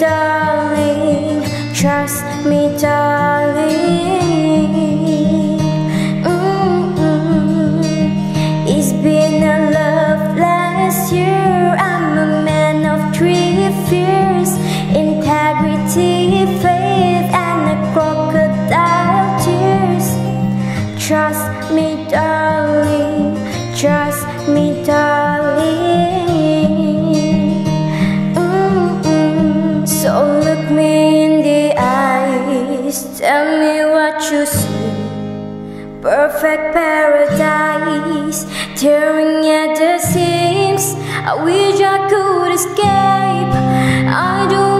Darling. Trust me, darling. Mm-mm. It's been a loveless year. I'm a man of three fears integrity, faith, and a crocodile tears. Trust me, darling. Trust me, darling. Eyes. Tell me what you see. Perfect paradise, tearing at the seams. I wish I could escape. I do